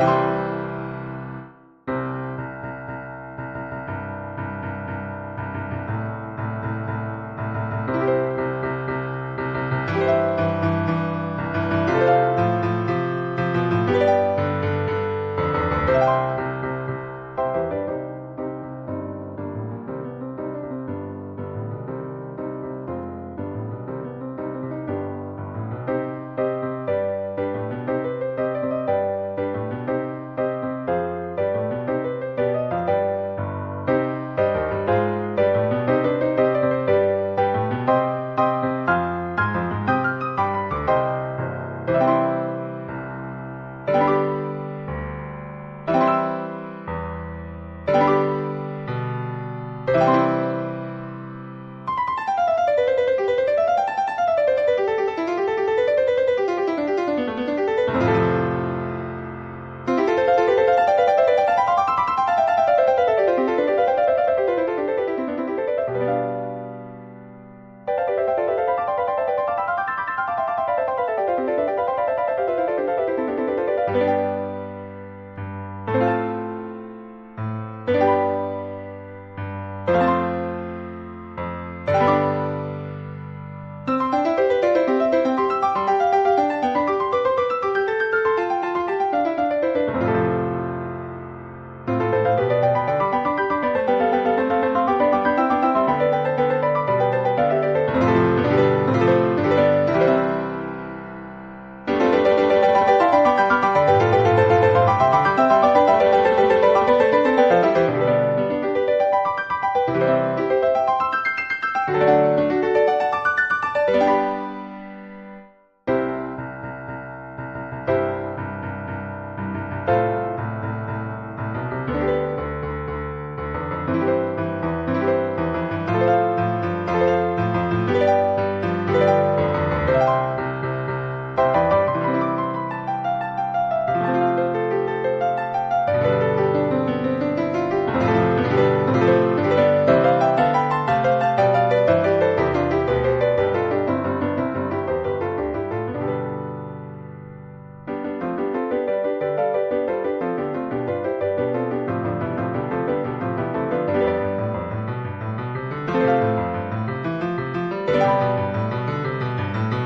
you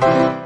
you